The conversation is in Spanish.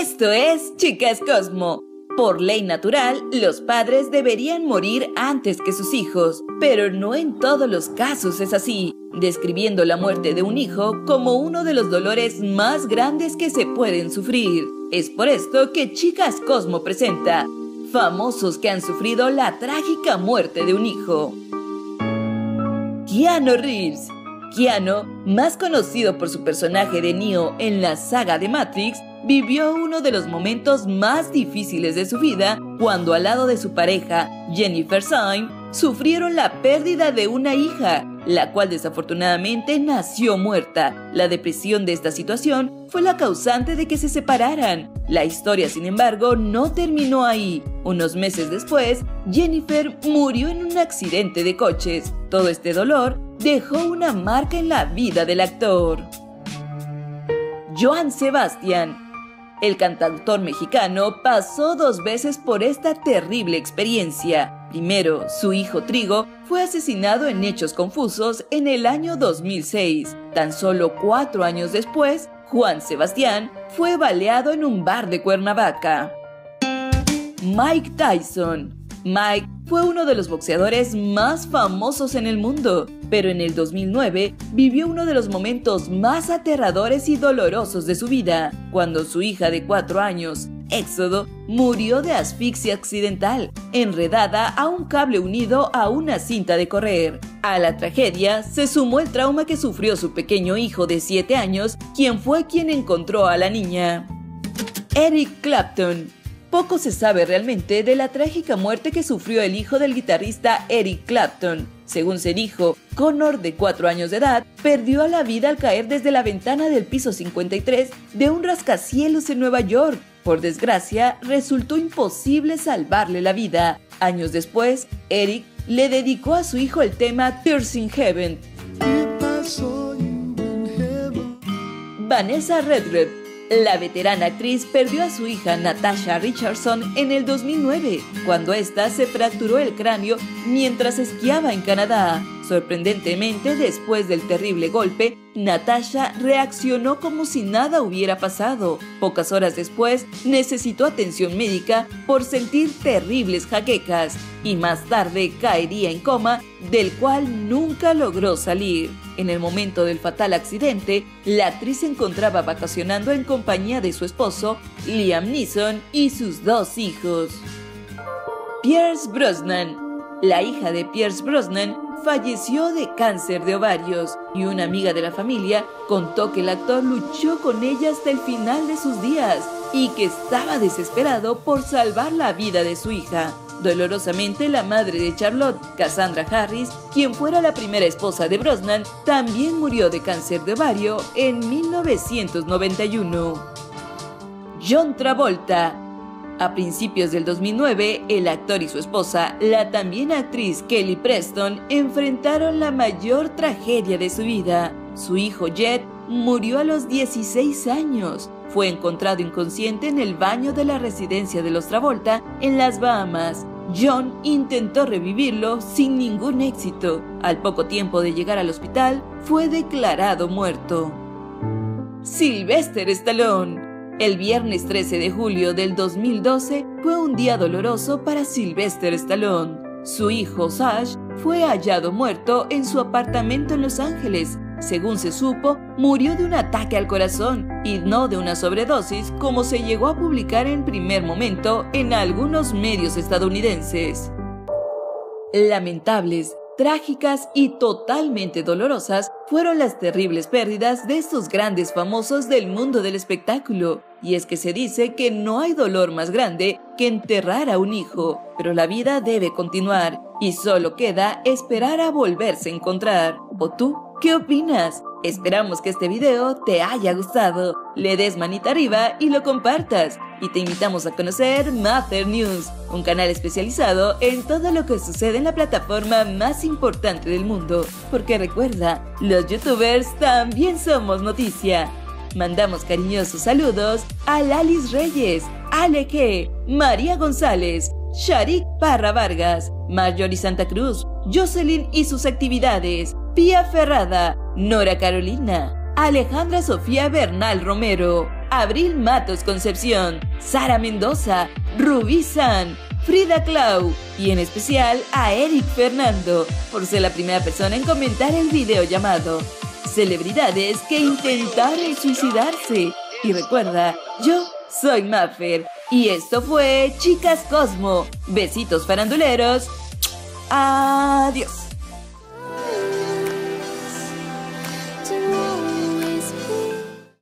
Esto es Chicas Cosmo. Por ley natural, los padres deberían morir antes que sus hijos, pero no en todos los casos es así, describiendo la muerte de un hijo como uno de los dolores más grandes que se pueden sufrir. Es por esto que Chicas Cosmo presenta famosos que han sufrido la trágica muerte de un hijo. Keanu Reeves Keanu, más conocido por su personaje de Neo en la saga de Matrix, vivió uno de los momentos más difíciles de su vida cuando al lado de su pareja, Jennifer Syme, sufrieron la pérdida de una hija, la cual desafortunadamente nació muerta. La depresión de esta situación fue la causante de que se separaran. La historia, sin embargo, no terminó ahí. Unos meses después, Jennifer murió en un accidente de coches. Todo este dolor dejó una marca en la vida del actor. Joan Sebastián el cantautor mexicano pasó dos veces por esta terrible experiencia. Primero, su hijo Trigo fue asesinado en hechos confusos en el año 2006. Tan solo cuatro años después, Juan Sebastián fue baleado en un bar de Cuernavaca. Mike Tyson Mike fue uno de los boxeadores más famosos en el mundo, pero en el 2009 vivió uno de los momentos más aterradores y dolorosos de su vida, cuando su hija de 4 años, Éxodo, murió de asfixia accidental, enredada a un cable unido a una cinta de correr. A la tragedia se sumó el trauma que sufrió su pequeño hijo de 7 años, quien fue quien encontró a la niña. Eric Clapton poco se sabe realmente de la trágica muerte que sufrió el hijo del guitarrista Eric Clapton. Según se dijo, Connor, de 4 años de edad, perdió la vida al caer desde la ventana del piso 53 de un rascacielos en Nueva York. Por desgracia, resultó imposible salvarle la vida. Años después, Eric le dedicó a su hijo el tema Tears in Heaven. Vanessa Redgrave la veterana actriz perdió a su hija Natasha Richardson en el 2009, cuando ésta se fracturó el cráneo mientras esquiaba en Canadá. Sorprendentemente, después del terrible golpe, Natasha reaccionó como si nada hubiera pasado. Pocas horas después, necesitó atención médica por sentir terribles jaquecas y más tarde caería en coma, del cual nunca logró salir. En el momento del fatal accidente, la actriz se encontraba vacacionando en compañía de su esposo, Liam Neeson, y sus dos hijos. Pierce Brosnan. La hija de Pierce Brosnan falleció de cáncer de ovarios y una amiga de la familia contó que el actor luchó con ella hasta el final de sus días y que estaba desesperado por salvar la vida de su hija. Dolorosamente, la madre de Charlotte, Cassandra Harris, quien fuera la primera esposa de Brosnan, también murió de cáncer de ovario en 1991. John Travolta. A principios del 2009, el actor y su esposa, la también actriz Kelly Preston, enfrentaron la mayor tragedia de su vida. Su hijo Jet murió a los 16 años. Fue encontrado inconsciente en el baño de la residencia de los Travolta en las Bahamas. John intentó revivirlo sin ningún éxito. Al poco tiempo de llegar al hospital, fue declarado muerto. Sylvester Stallone. El viernes 13 de julio del 2012 fue un día doloroso para Sylvester Stallone. Su hijo Sash fue hallado muerto en su apartamento en Los Ángeles según se supo, murió de un ataque al corazón y no de una sobredosis como se llegó a publicar en primer momento en algunos medios estadounidenses. Lamentables, trágicas y totalmente dolorosas fueron las terribles pérdidas de estos grandes famosos del mundo del espectáculo. Y es que se dice que no hay dolor más grande que enterrar a un hijo, pero la vida debe continuar y solo queda esperar a volverse a encontrar. ¿O tú? ¿Qué opinas? Esperamos que este video te haya gustado, le des manita arriba y lo compartas. Y te invitamos a conocer Mather News, un canal especializado en todo lo que sucede en la plataforma más importante del mundo. Porque recuerda, los youtubers también somos noticia. Mandamos cariñosos saludos a Lalis Reyes, Ale G, María González, Sharik Parra Vargas, Marjorie Santa Cruz, Jocelyn y sus actividades, Pía Ferrada, Nora Carolina, Alejandra Sofía Bernal Romero, Abril Matos Concepción, Sara Mendoza, Rubí San, Frida Clau y en especial a Eric Fernando por ser la primera persona en comentar el video llamado Celebridades que intentaron suicidarse. Y recuerda, yo soy Maffer y esto fue Chicas Cosmo. Besitos faranduleros. Adiós.